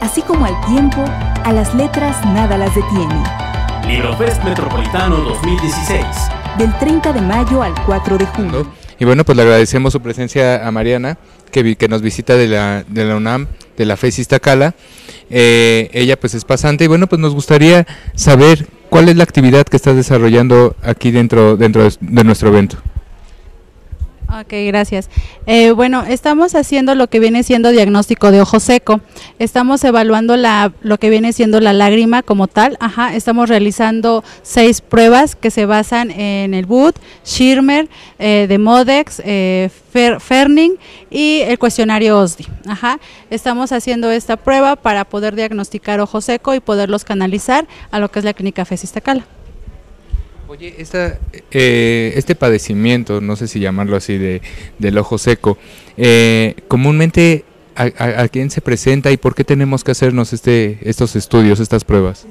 así como al tiempo, a las letras nada las detiene. Librofest Metropolitano 2016. Del 30 de mayo al 4 de junio. Y bueno, pues le agradecemos su presencia a Mariana, que, que nos visita de la, de la UNAM, de la FES Iztacala. Eh, ella pues es pasante y bueno, pues nos gustaría saber cuál es la actividad que estás desarrollando aquí dentro, dentro de nuestro evento. Ok, gracias. Eh, bueno, estamos haciendo lo que viene siendo diagnóstico de ojo seco. Estamos evaluando la, lo que viene siendo la lágrima como tal. Ajá, estamos realizando seis pruebas que se basan en el BUD, Schirmer, eh, de Modex, eh, Ferning y el cuestionario OSDI. Ajá, estamos haciendo esta prueba para poder diagnosticar ojo seco y poderlos canalizar a lo que es la clínica FESISTACALA. Oye, eh, este padecimiento, no sé si llamarlo así, de, del ojo seco, eh, comúnmente a, quién se presenta y por qué tenemos que hacernos este, estos estudios, estas pruebas?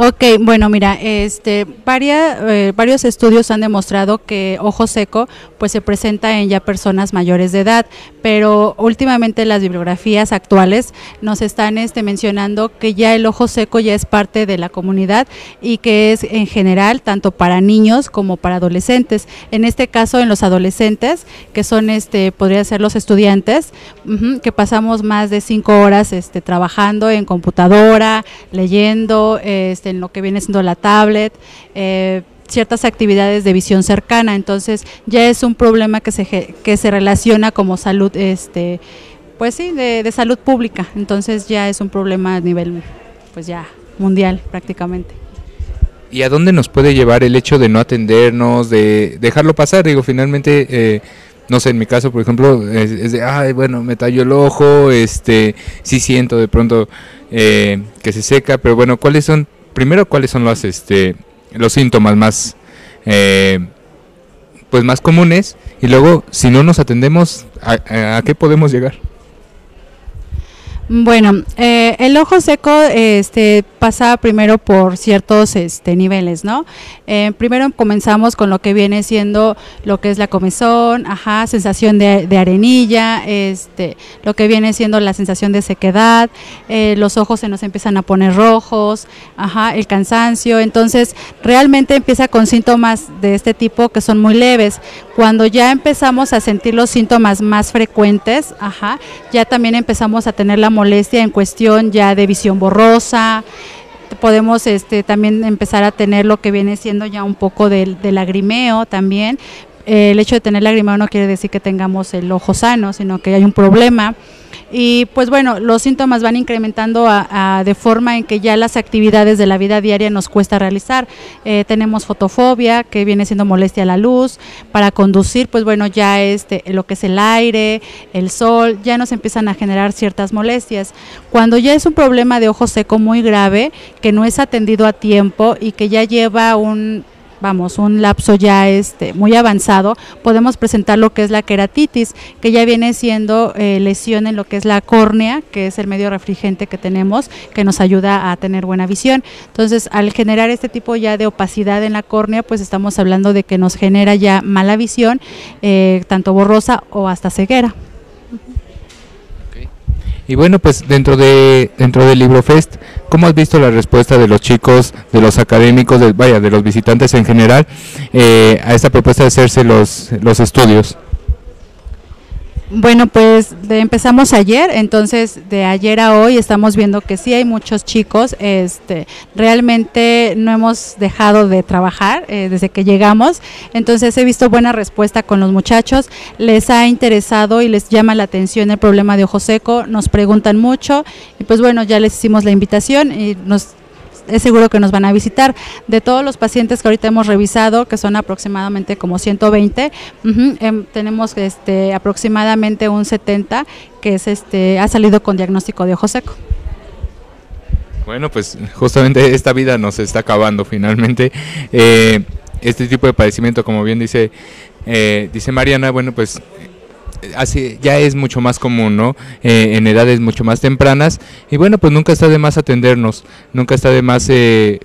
Ok, bueno, mira, este, eh, varios estudios han demostrado que ojo seco pues se presenta en ya personas mayores de edad, pero últimamente las bibliografías actuales nos están este, mencionando que ya el ojo seco ya es parte de la comunidad y que es en general tanto para niños como para adolescentes. En este caso, en los adolescentes, que son, este, podría ser los estudiantes, que pasamos más de cinco horas este, trabajando en computadora, leyendo, este, en lo que viene siendo la tablet. Eh, ciertas actividades de visión cercana, entonces ya es un problema que se, que se relaciona como salud, este, pues sí, de, salud pública, entonces ya es un problema a nivel, pues ya mundial prácticamente. ¿Y a dónde nos puede llevar el hecho de no atendernos, de dejarlo pasar? Digo, finalmente, eh, no sé, en mi caso, por ejemplo, es, de, ay, bueno, me tallo el ojo, este, sí siento de pronto eh, que se seca, pero bueno, ¿cuáles son primero cuáles son los, este, los síntomas más, eh, pues más comunes y luego si no nos atendemos, a qué podemos llegar? Bueno, eh, el ojo seco este, pasa primero por ciertos este, niveles, ¿no? Eh, primero comenzamos con lo que viene siendo lo que es la comezón, ajá, sensación de, arenilla, este, lo que viene siendo la sensación de sequedad, eh, los ojos se nos empiezan a poner rojos, ajá, el cansancio, entonces realmente empieza con síntomas de este tipo que son muy leves. Cuando ya empezamos a sentir los síntomas más frecuentes, ajá, ya también empezamos a tener la molestia en cuestión ya de visión borrosa, podemos este, también empezar a tener lo que viene siendo ya un poco de, de lagrimeo también. el hecho de tener lagrimeo no quiere decir que tengamos el ojo sano, sino que hay un problema. Y pues bueno, los síntomas van incrementando de forma en que ya las actividades de la vida diaria nos cuesta realizar. Eh, tenemos fotofobia, que viene siendo molestia a la luz. Para conducir, pues bueno, ya este, lo que es el aire, el sol, ya nos empiezan a generar ciertas molestias. Cuando ya es un problema de ojo seco muy grave, que no es atendido a tiempo y que ya lleva un vamos, un lapso ya este, muy avanzado, podemos presentar lo que es la queratitis, que ya viene siendo eh, lesión en lo que es la córnea, que es el medio refrigerante que tenemos, que nos ayuda a tener buena visión. Entonces, al generar este tipo ya de opacidad en la córnea, pues estamos hablando de que nos genera ya mala visión, eh, tanto borrosa o hasta ceguera. Y bueno, pues dentro de dentro del LibroFest, ¿cómo has visto la respuesta de los chicos, de los académicos, de, vaya, de los visitantes en general eh, a esta propuesta de hacerse los, los estudios? Bueno, pues empezamos ayer, entonces de ayer a hoy estamos viendo que sí hay muchos chicos, este, realmente no hemos dejado de trabajar eh, desde que llegamos, entonces he visto buena respuesta con los muchachos, les ha interesado y les llama la atención el problema de ojo seco, nos preguntan mucho y pues bueno, ya les hicimos la invitación y nos es seguro que nos van a visitar. De todos los pacientes que ahorita hemos revisado, que son aproximadamente como 120, em, tenemos este, aproximadamente un 70 que es este, ha salido con diagnóstico de ojo seco. Bueno, pues justamente esta vida nos está acabando finalmente. Eh, este tipo de padecimiento, como bien dice, eh, dice Mariana, bueno, pues así ya es mucho más común, ¿no? Eh, en edades mucho más tempranas. Y bueno, pues nunca está de más atendernos, nunca está de más eh,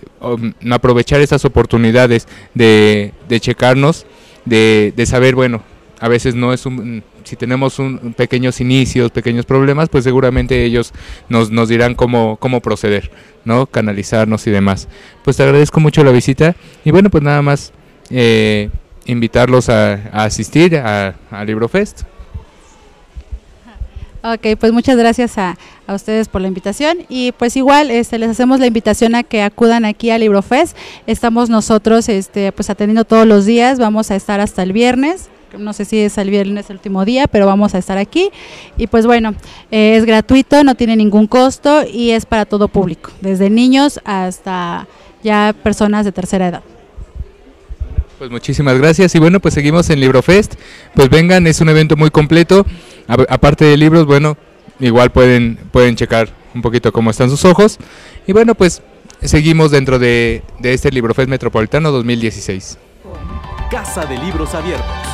aprovechar esas oportunidades de, de checarnos, de, saber, bueno, a veces no es un, si tenemos un, pequeños inicios, pequeños problemas, pues seguramente ellos nos, nos dirán cómo, cómo proceder, ¿no? Canalizarnos y demás. Pues te agradezco mucho la visita y bueno, pues nada más eh, invitarlos a, asistir a, a LibroFest. Ok, pues muchas gracias a, ustedes por la invitación y pues igual este, les hacemos la invitación a que acudan aquí a LibroFest. Estamos nosotros este, pues atendiendo todos los días, vamos a estar hasta el viernes. No sé si es el viernes el último día, pero vamos a estar aquí. Y pues bueno, eh, es gratuito, no tiene ningún costo y es para todo público, desde niños hasta ya personas de tercera edad. Pues muchísimas gracias y bueno, pues seguimos en LibroFest. Pues vengan, es un evento muy completo. aparte de libros, bueno, igual pueden, pueden checar un poquito cómo están sus ojos. Y bueno, pues seguimos dentro de, de este LibroFest Metropolitano 2016. Casa de Libros Abiertos.